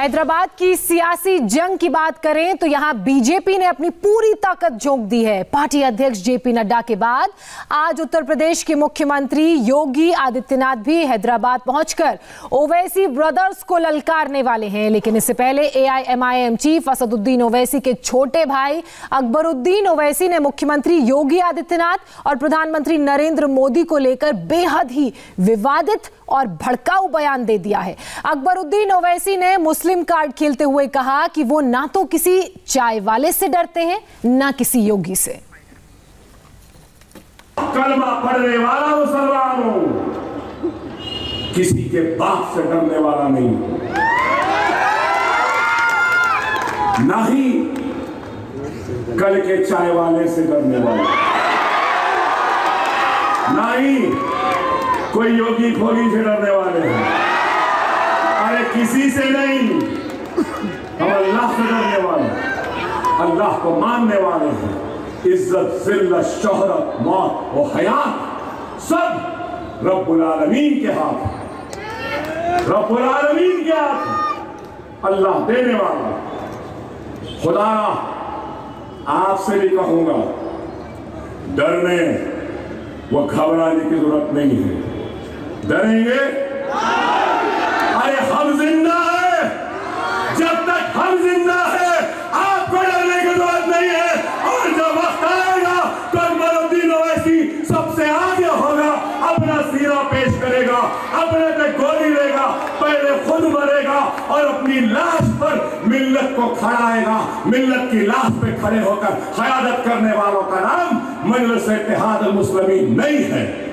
हैदराबाद की सियासी जंग की बात करें तो यहाँ बीजेपी ने अपनी पूरी ताकत झोंक दी है। पार्टी अध्यक्ष जेपी नड्डा के बाद आज उत्तर प्रदेश के मुख्यमंत्री योगी आदित्यनाथ भी हैदराबाद पहुंचकर ओवैसी ब्रदर्स को ललकारने वाले हैं। लेकिन इससे पहले एआईएमआईएम चीफ असदुद्दीन ओवैसी के छोटे भाई अकबरुद्दीन ओवैसी ने मुख्यमंत्री योगी आदित्यनाथ और प्रधानमंत्री नरेंद्र मोदी को लेकर बेहद ही विवादित और भड़काऊ बयान दे दिया है। अकबरुद्दीन ओवैसी ने मुस्लिम कार्ड खेलते हुए कहा कि वो ना तो किसी चाय वाले से डरते हैं, ना किसी योगी से। कलमा पढ़ने वाला मुसलमान हूँ। किसी के बाप से डरने वाला नहीं। ना ही कल के चाय वाले से डरने वाला। ना ही कोई योगी खोगी से डरने वाले हैं। अरे किसी से नहीं। अल्लाह को मानने वाले हैं इज़्ज़त, जिल्लत, शोहरत, मौत और हयात सब आलमीन के हाथ है। रब्बुल आलमीन के हाथ है। अल्लाह देने वाला खुदा, आपसे भी कहूँगा, डरने वो घबराने की ज़रूरत नहीं है डरेंगे अपना सीरा पेश करेगा, अपने पे गोली लेगा, पहले खुद मरेगा और अपनी लाश पर मिल्लत को खड़ाएगा मिल्लत की लाश पे खड़े होकर हयादत करने वालों का नाम मजलिस इत्तेहाद मुस्लिमीन नहीं है।